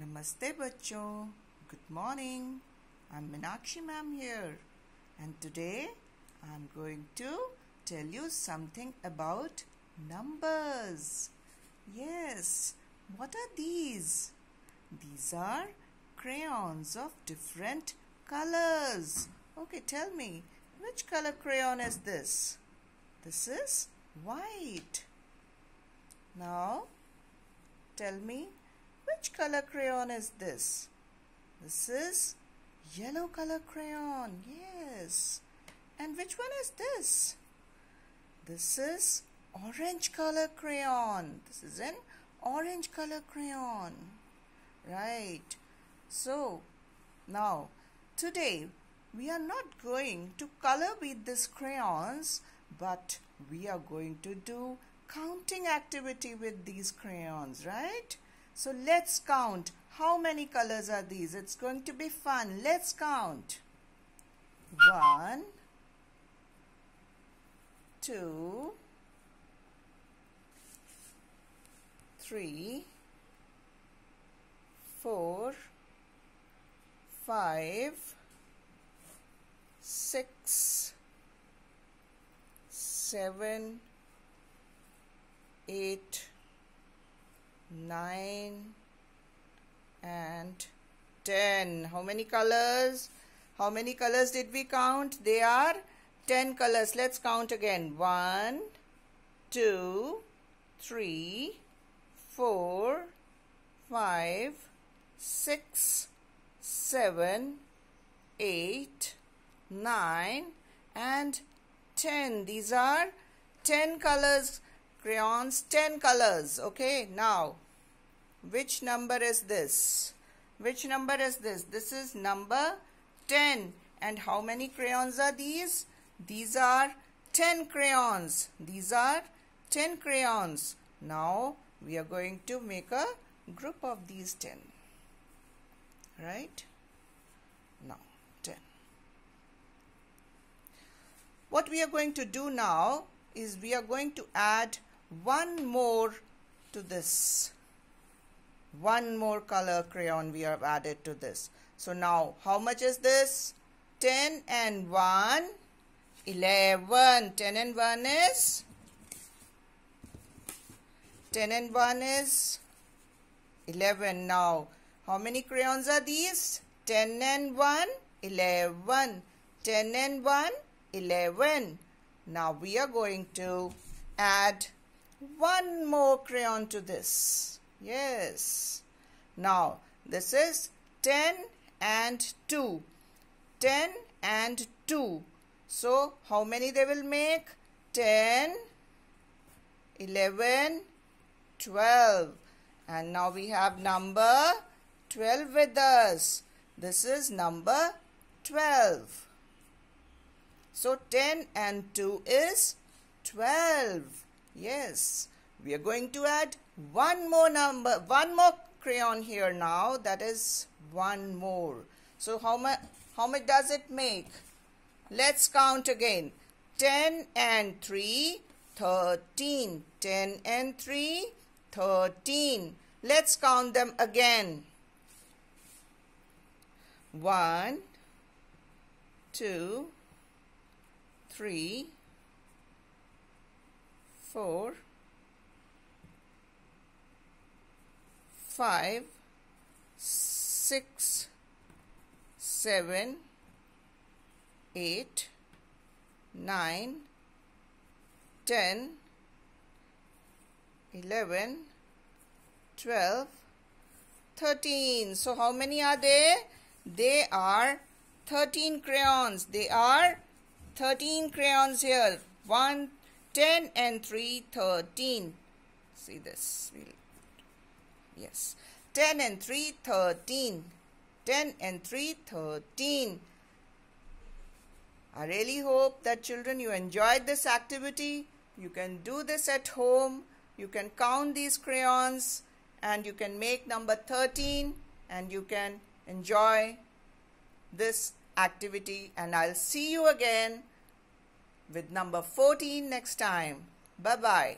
Namaste bachcho. Good morning. I'm Meenakshi ma'am here and today I'm going to tell you something about numbers. Yes, what are these? These are crayons of different colors. Okay, tell me, which color crayon is this? This is white. Now, tell me, which color crayon is this? This is yellow color crayon. Yes. And which one is this? This is orange color crayon. This is an orange color crayon. Right. So, now, today we are not going to color with these crayons, but we are going to do counting activity with these crayons, right? So let's count. How many colors are these? It's going to be fun. Let's count. One, two, three, four, five, six, seven, eight, 9 and 10 how many colors? How many colors did we count? They are 10 colors. Let's count again. 1 2 3 4 5 6 7 8 9 and 10 these are 10 colors crayons 10 colors okay? Now which number is this? Which number is this? This is number 10 and how many crayons are these? These are 10 crayons. These are 10 crayons. Now we are going to make a group of these 10 right? Now 10 what we are going to do now is we are going to add one more to this. One more color crayon we have added to this. So now how much is this? 10 and 1 11 10 and 1 is? 10 and 1 is? 11 now how many crayons are these? 10 and 1 11 10 and 1 11 now we are going to add one more crayon to this. Yes. Now, this is 10 and 2. 10 and 2. So, how many they will make? 10, 11, 12. And now we have number 12 with us. This is number 12. So 10 and 2 is 12. Yes, we are going to add one more number, one more crayon here now. That is one more. So how much, how much does it make? Let's count again. 10 and 3, 13. 10 and 3, 13. Let's count them again. 1, 2, 3, four, five, six, seven, eight, nine, ten, eleven, twelve, thirteen. So how many are there? They are 13 crayons. They are 13 crayons here. 1, 10 and 3, 13. See this. Yes. 10 and 3, 13. 10 and 3, 13. I really hope that children you enjoyed this activity. You can do this at home. You can count these crayons and you can make number 13 and you can enjoy this activity and I'll see you again with number 14 next time. Bye bye.